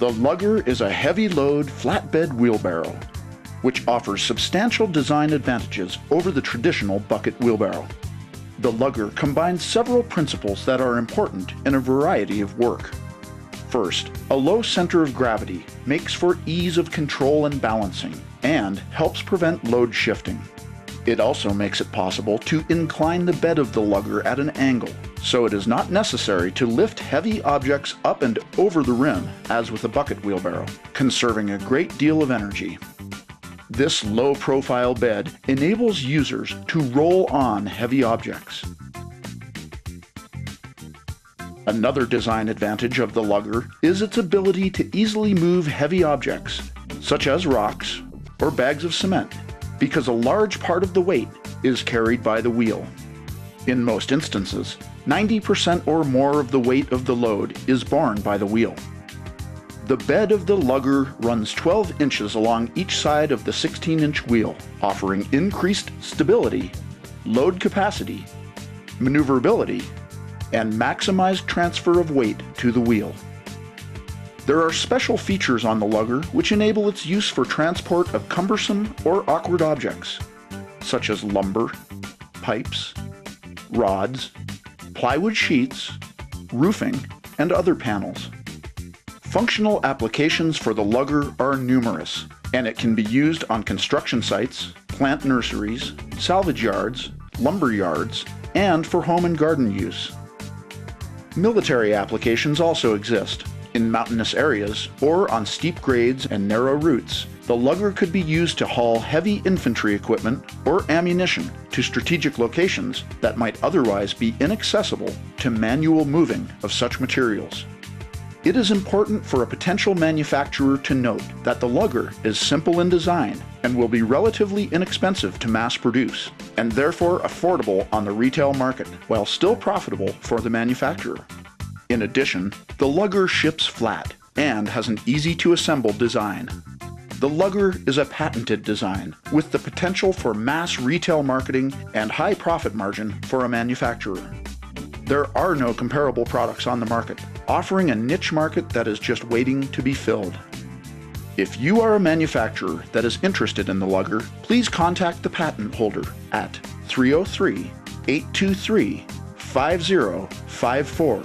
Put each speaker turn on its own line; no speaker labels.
The Lugger is a heavy load flatbed wheelbarrow, which offers substantial design advantages over the traditional bucket wheelbarrow. The Lugger combines several principles that are important in a variety of work. First, a low center of gravity makes for ease of control and balancing, and helps prevent load shifting. It also makes it possible to incline the bed of the lugger at an angle, so it is not necessary to lift heavy objects up and over the rim as with a bucket wheelbarrow, conserving a great deal of energy. This low-profile bed enables users to roll on heavy objects. Another design advantage of the lugger is its ability to easily move heavy objects, such as rocks or bags of cement, because a large part of the weight is carried by the wheel. In most instances, 90% or more of the weight of the load is borne by the wheel. The bed of the lugger runs 12 inches along each side of the 16-inch wheel, offering increased stability, load capacity, maneuverability, and maximized transfer of weight to the wheel. There are special features on the lugger which enable its use for transport of cumbersome or awkward objects, such as lumber, pipes, rods, plywood sheets, roofing, and other panels. Functional applications for the lugger are numerous, and it can be used on construction sites, plant nurseries, salvage yards, lumber yards, and for home and garden use. Military applications also exist. In mountainous areas or on steep grades and narrow routes, the lugger could be used to haul heavy infantry equipment or ammunition to strategic locations that might otherwise be inaccessible to manual moving of such materials. It is important for a potential manufacturer to note that the lugger is simple in design and will be relatively inexpensive to mass produce, and therefore affordable on the retail market, while still profitable for the manufacturer. In addition, the lugger ships flat and has an easy to assemble design. The lugger is a patented design with the potential for mass retail marketing and high profit margin for a manufacturer. There are no comparable products on the market, offering a niche market that is just waiting to be filled. If you are a manufacturer that is interested in the lugger, please contact the patent holder at 303 823 5054